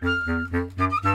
Música